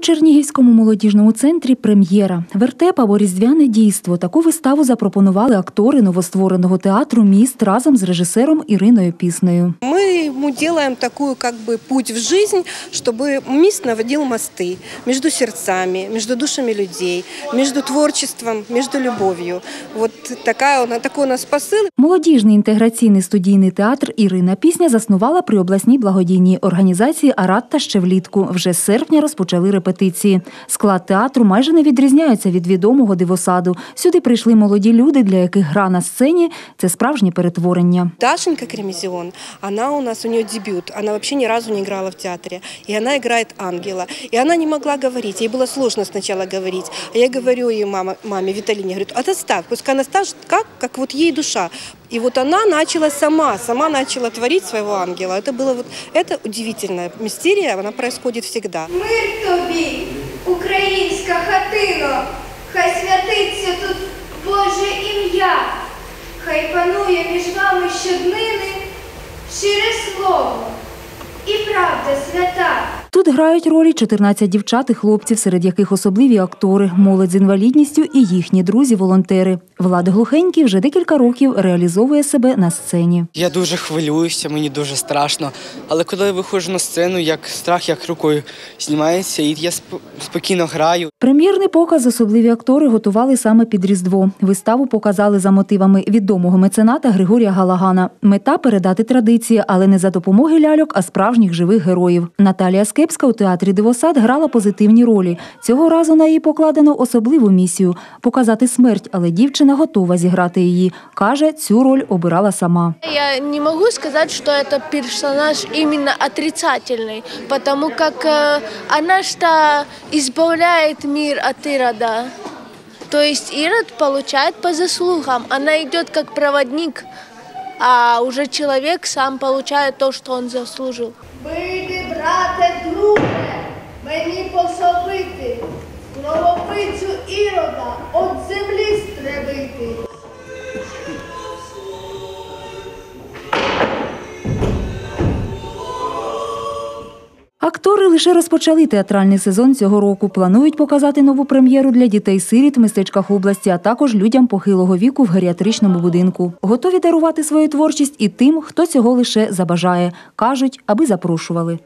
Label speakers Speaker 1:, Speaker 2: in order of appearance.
Speaker 1: Чернігівському молодіжному центрі прем'єра. Вертеп або різдвяне дійство. Таку виставу запропонували актори новоствореного театру міст разом з режисером Іриною Піснею
Speaker 2: Мы ему делаем такую как бы путь в жизнь, чтобы мист наводил мосты между сердцами, между душами людей, между творчеством, между любовью. Вот такая, у нас- такой у нас посыл.
Speaker 1: Молодіжний інтеграційний студійний театр Ірина Пісня заснувала при обласній благодійній організації Аратта ще влітку. Вже з серпня розпочали репетиції. Склад театру майже не відрізняється від відомого дивосаду. Сюди прийшли молоді люди, для яких гра на сцені це справжнє перетворення.
Speaker 2: Дашенька Кремезион, она у нас, у нее дебют, она вообще ни разу не играла в театре, и она играет ангела. И она не могла говорить, ей было сложно сначала говорить. А я говорю ей, мама, маме Виталине, говорю, а оставь, пускай она скажет, как, как вот ей душа. И вот она начала сама, сама начала творить своего ангела. Это было вот, это удивительная мистерия, она происходит всегда.
Speaker 3: Мир тобі, українська хатино, хай святиться тут Боже ім'я, хай панує між вами щоднини
Speaker 1: Тут грають ролі 14 дівчат і хлопців, серед яких особливі актори, молодь з інвалідністю і їхні друзі-волонтери. Влада Глухенький вже декілька років реалізовує себе на сцені.
Speaker 4: Я дуже хвилююся, мені дуже страшно. Але коли я виходжу на сцену, як страх як рукою знімається, і я спокійно граю.
Speaker 1: Прем'єрний показ особливі актори готували саме під Різдво. Виставу показали за мотивами відомого мецената Григорія Галагана. Мета передати традиції, але не за допомоги ляльок, а справжніх живих героїв. Наталія Скепська у театрі Дивосад грала позитивні ролі. Цього разу на її покладено особливу місію показати смерть, але дівчина готова зіграти її. каже, цю роль обирала сама.
Speaker 5: Я не могу сказать, что это персонаж именно отрицательный, потому как э, она что избавляет мир от Ирода. То есть Ирод получает по заслугам, она идет как проводник, а уже человек сам получает то, что он заслужил.
Speaker 3: Вийди, брате, друге, мені пособити, кровопицю ірода от землі стребити.
Speaker 1: Актори лише розпочали театральний сезон цього року. Планують показати нову прем'єру для дітей-сиріт в містечках області, а також людям похилого віку в геріатричному будинку. Готові дарувати свою творчість і тим, хто цього лише забажає. кажуть, аби запрошували.